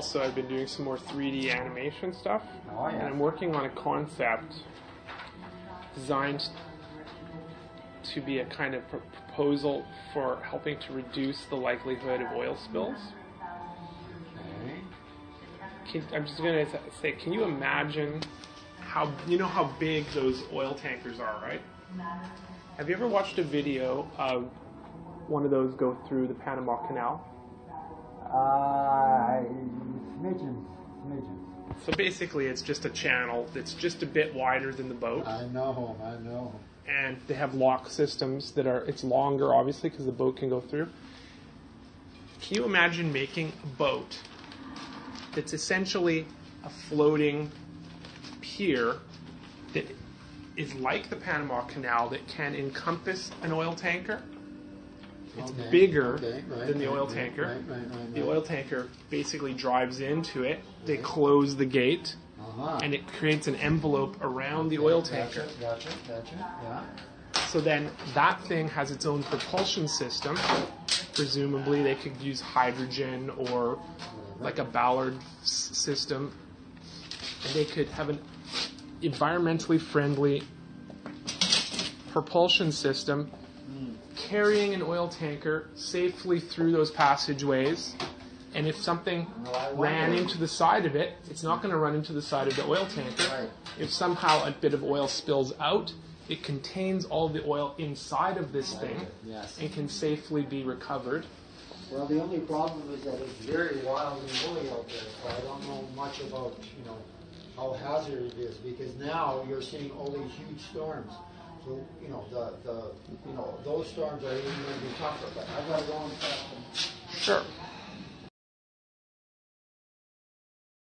also I've been doing some more 3D animation stuff, Oh, yeah. and I'm working on a concept designed to be a kind of pr- proposal for helping to reduce the likelihood of oil spills. Okay. Can, I'm just going to say, can you imagine how you know how big those oil tankers are, right? Have you ever watched a video of one of those go through the Panama Canal? Uh, smidgens, smidgens. So basically, it's just a channel that's just a bit wider than the boat, I know, I know. and they have lock systems that are. It's longer, obviously, because the boat can go through. Can you imagine making a boat that's essentially a floating pier that is like the Panama Canal that can encompass an oil tanker? It's Okay, bigger okay, right, than the oil right, tanker. Right, The oil tanker basically drives into it. They close the gate, Uh-huh. and it creates an envelope around the oil tanker. Gotcha, gotcha, gotcha. Yeah. So then that thing has its own propulsion system. Presumably, they could use hydrogen or like a Ballard s- system. And they could have an environmentally friendly propulsion system carrying an oil tanker safely through those passageways. And if something ran into the side of it, it's not going to run into the side of the oil tanker. Right. If somehow a bit of oil spills out, it contains all the oil inside of this thing Yes. and can safely be recovered. Well, the only problem is that it's very wild and woolly out there, so I don't know much about, you know, how hazardous it is, because now you're seeing all these huge storms. So, you know, the, the, you know, those storms are even gonna be tougher, but I've gotta go and, Sure.